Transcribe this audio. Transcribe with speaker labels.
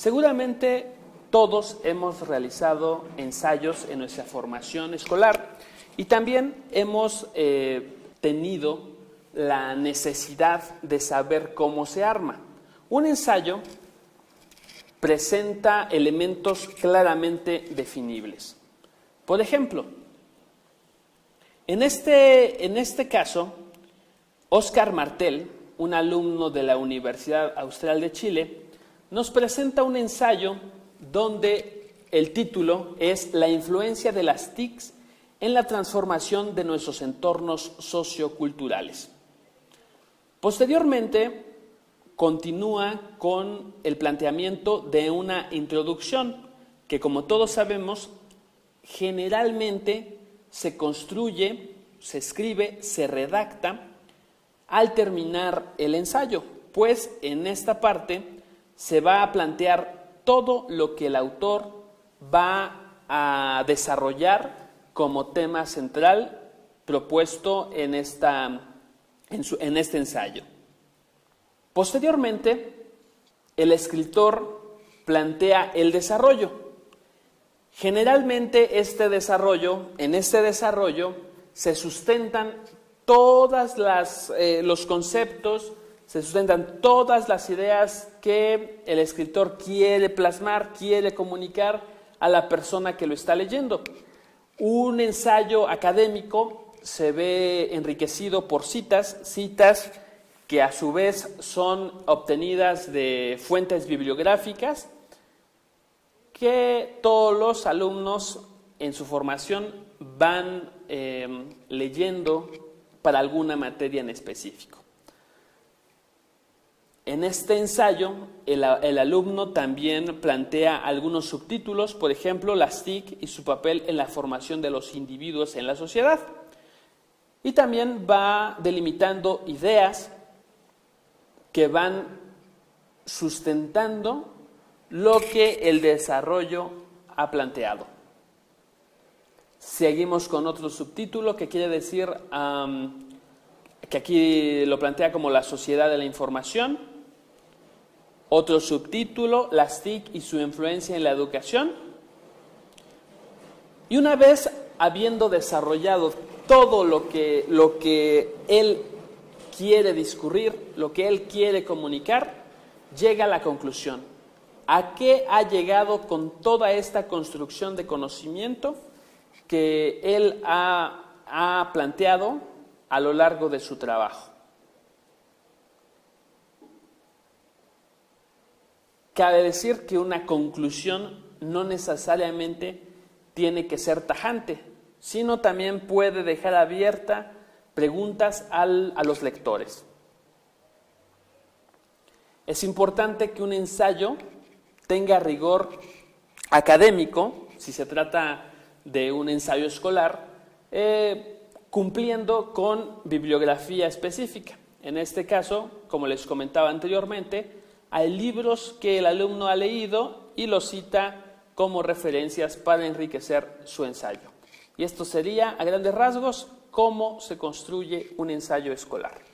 Speaker 1: Seguramente todos hemos realizado ensayos en nuestra formación escolar y también hemos eh, tenido la necesidad de saber cómo se arma. Un ensayo presenta elementos claramente definibles. Por ejemplo, en este, en este caso, Oscar Martel, un alumno de la Universidad Austral de Chile, nos presenta un ensayo donde el título es La influencia de las TICs en la transformación de nuestros entornos socioculturales. Posteriormente, continúa con el planteamiento de una introducción que, como todos sabemos, generalmente se construye, se escribe, se redacta al terminar el ensayo, pues en esta parte se va a plantear todo lo que el autor va a desarrollar como tema central propuesto en, esta, en, este ensayo. Posteriormente, el escritor plantea el desarrollo. Generalmente este desarrollo, en este desarrollo se sustentan todos eh, los conceptos, se sustentan todas las ideas que el escritor quiere plasmar, quiere comunicar a la persona que lo está leyendo. Un ensayo académico se ve enriquecido por citas, citas que a su vez son obtenidas de fuentes bibliográficas que todos los alumnos en su formación van eh, leyendo para alguna materia en específico. En este ensayo, el, alumno también plantea algunos subtítulos, por ejemplo, las TIC y su papel en la formación de los individuos en la sociedad. Y también va delimitando ideas que van sustentando lo que el desarrollo ha planteado. Seguimos con otro subtítulo que quiere decir que aquí lo plantea como la sociedad de la información otro subtítulo, las TIC y su influencia en la educación. Y una vez habiendo desarrollado todo lo que, lo que él quiere discurrir, lo que él quiere comunicar, llega a la conclusión. ¿A qué ha llegado con toda esta construcción de conocimiento que él ha, ha planteado a lo largo de su trabajo? Cabe decir que una conclusión no necesariamente tiene que ser tajante, sino también puede dejar abierta preguntas a los lectores. Es importante que un ensayo tenga rigor académico, si se trata de un ensayo escolar, eh, cumpliendo con bibliografía específica. En este caso, como les comentaba anteriormente, hay libros que el alumno ha leído y los cita como referencias para enriquecer su ensayo. Y esto sería, a grandes rasgos, cómo se construye un ensayo escolar.